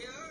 Yeah.